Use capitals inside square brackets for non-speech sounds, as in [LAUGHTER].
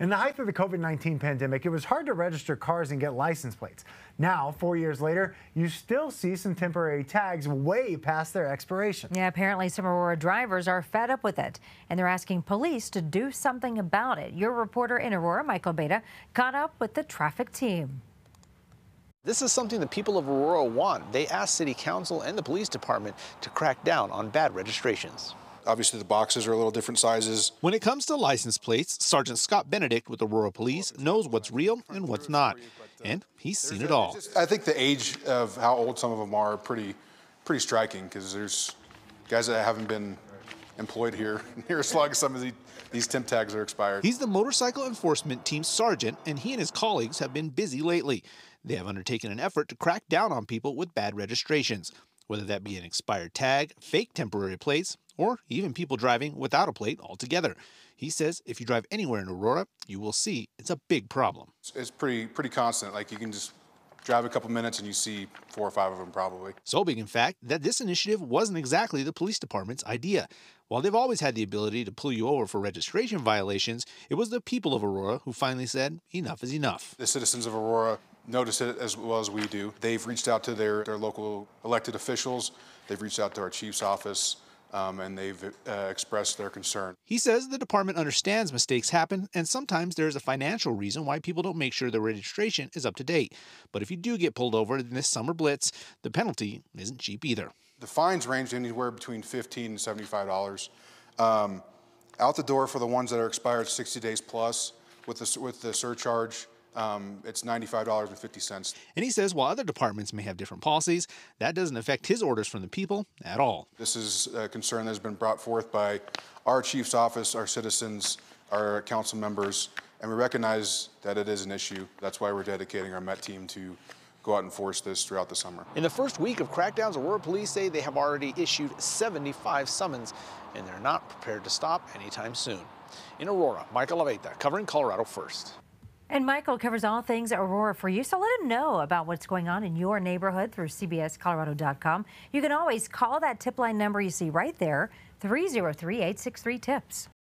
In the height of the COVID 19 pandemic, it was hard to register cars and get license plates. Now, four years later, you still see some temporary tags way past their expiration. Yeah, apparently some Aurora drivers are fed up with it, and they're asking police to do something about it. Your reporter in Aurora, Michael Abeyta, caught up with the traffic team. This is something the people of Aurora want. They asked City Council and the police department to crack down on bad registrations. Obviously, the boxes are a little different sizes. When it comes to license plates, Sergeant Scott Benedict with Aurora Police knows what's real and what's not, and he's seen it all. I think the age of how old some of them are pretty, pretty striking because there's guys that haven't been employed here [LAUGHS] near as long as some of the, these temp tags are expired. He's the motorcycle enforcement team sergeant, and he and his colleagues have been busy lately. They have undertaken an effort to crack down on people with bad registrations, whether that be an expired tag, fake temporary plates, or even people driving without a plate altogether. He says if you drive anywhere in Aurora, you will see it's a big problem. It's pretty pretty constant. Like you can just drive a couple minutes and you see four or five of them probably. So big, in fact, that this initiative wasn't exactly the police department's idea. While they've always had the ability to pull you over for registration violations, it was the people of Aurora who finally said enough is enough. The citizens of Aurora notice it as well as we do. They've reached out to their, their local elected officials. They've reached out to our chief's office um, and they've uh, expressed their concern. He says the department understands mistakes happen, and sometimes there's a financial reason why people don't make sure their registration is up to date. But if you do get pulled over in this summer blitz, the penalty isn't cheap either. The fines range anywhere between 15 and 75 dollars. Um, out the door for the ones that are expired 60 days plus with the, with the surcharge um, it's $95.50. And he says while other departments may have different policies, that doesn't affect his orders from the people at all. This is a concern that has been brought forth by our chief's office, our citizens, our council members, and we recognize that it is an issue. That's why we're dedicating our MET team to go out and force this throughout the summer. In the first week of crackdowns, Aurora police say they have already issued 75 summons, and they're not prepared to stop anytime soon. In Aurora, Michael Abeyta, covering Colorado First. And Michael covers all things Aurora for you, so let him know about what's going on in your neighborhood through CBSColorado.com. You can always call that tip line number you see right there, 303 863 TIPS.